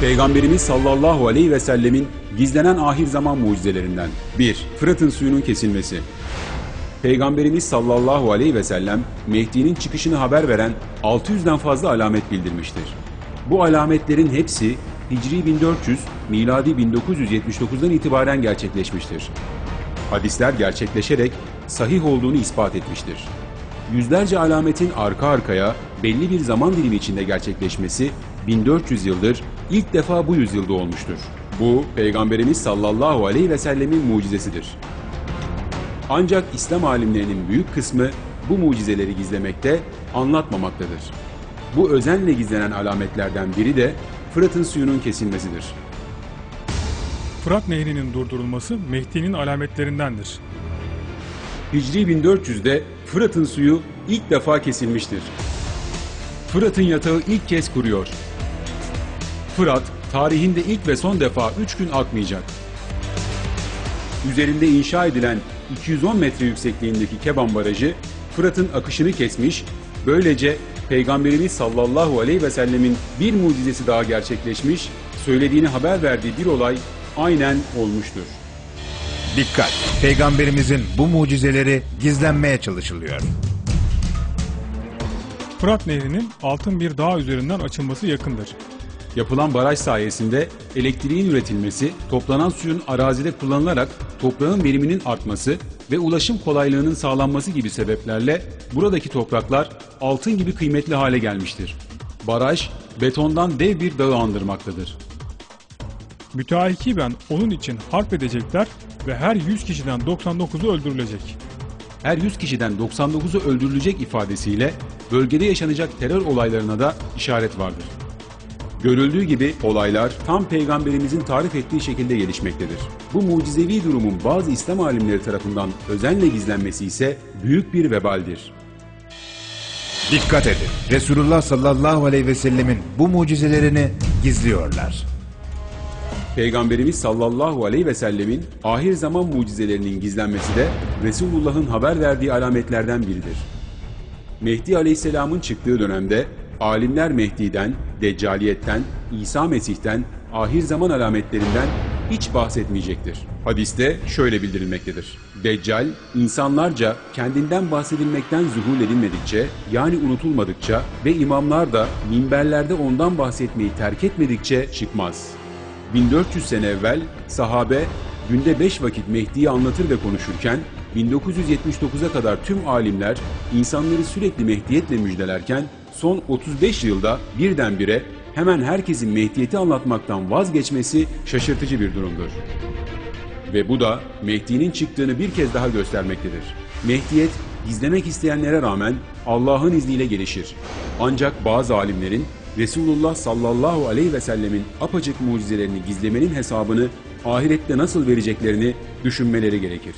Peygamberimiz sallallahu aleyhi ve sellemin gizlenen ahir zaman mucizelerinden 1. Fırat'ın suyunun kesilmesi. Peygamberimiz sallallahu aleyhi ve sellem Mehdi'nin çıkışını haber veren 600'den fazla alamet bildirmiştir. Bu alametlerin hepsi Hicri 1400, miladi 1979'dan itibaren gerçekleşmiştir. Hadisler gerçekleşerek sahih olduğunu ispat etmiştir. Yüzlerce alametin arka arkaya belli bir zaman dilimi içinde gerçekleşmesi 1400 yıldır ilk defa bu yüzyılda olmuştur. Bu Peygamberimiz sallallahu aleyhi ve sellemin mucizesidir. Ancak İslam alimlerinin büyük kısmı bu mucizeleri gizlemekte, anlatmamaktadır. Bu özenle gizlenen alametlerden biri de Fırat'ın suyunun kesilmesidir. Fırat Nehri'nin durdurulması Mehdi'nin alametlerindendir. Hicri 1400'de Fırat'ın suyu ilk defa kesilmiştir. Fırat'ın yatağı ilk kez kuruyor. Fırat, tarihinde ilk ve son defa 3 gün akmayacak. Üzerinde inşa edilen 210 metre yüksekliğindeki Keban Barajı, Fırat'ın akışını kesmiş, böylece Peygamberimiz sallallahu aleyhi ve sellemin bir mucizesi daha gerçekleşmiş, söylediğini haber verdiği bir olay aynen olmuştur. Dikkat! Peygamberimizin bu mucizeleri gizlenmeye çalışılıyor. Fırat Nehri'nin altın bir dağ üzerinden açılması yakındır. Yapılan baraj sayesinde elektriğin üretilmesi, toplanan suyun arazide kullanılarak toprağın veriminin artması ve ulaşım kolaylığının sağlanması gibi sebeplerle buradaki topraklar altın gibi kıymetli hale gelmiştir. Baraj, betondan dev bir dağı andırmaktadır. Müteakiben onun için harp edecekler ve her 100 kişiden 99'u öldürülecek. Her 100 kişiden 99'u öldürülecek ifadesiyle bölgede yaşanacak terör olaylarına da işaret vardır. Görüldüğü gibi olaylar tam peygamberimizin tarif ettiği şekilde gelişmektedir. Bu mucizevi durumun bazı İslam alimleri tarafından özenle gizlenmesi ise büyük bir vebaldir. Dikkat edin! Resulullah sallallahu aleyhi ve sellemin bu mucizelerini gizliyorlar. Peygamberimiz sallallahu aleyhi ve sellemin ahir zaman mucizelerinin gizlenmesi de Resulullah'ın haber verdiği alametlerden biridir. Mehdi aleyhisselamın çıktığı dönemde alimler Mehdi'den, Deccaliyetten, İsa Mesih'ten, ahir zaman alametlerinden hiç bahsetmeyecektir. Hadiste şöyle bildirilmektedir. Deccal, insanlarca kendinden bahsedilmekten zuhul edilmedikçe, yani unutulmadıkça ve imamlar da minberlerde ondan bahsetmeyi terk etmedikçe çıkmaz. 1400 sene evvel sahabe günde 5 vakit Mehdi'yi anlatır ve konuşurken 1979'a kadar tüm alimler insanları sürekli Mehdiyetle müjdelerken son 35 yılda birdenbire hemen herkesin Mehdiyeti anlatmaktan vazgeçmesi şaşırtıcı bir durumdur. Ve bu da Mehdi'nin çıktığını bir kez daha göstermektedir. Mehdiyet gizlemek isteyenlere rağmen Allah'ın izniyle gelişir. Ancak bazı alimlerin Resulullah sallallahu aleyhi ve sellemin apaçık mucizelerini gizlemenin hesabını ahirette nasıl vereceklerini düşünmeleri gerekir.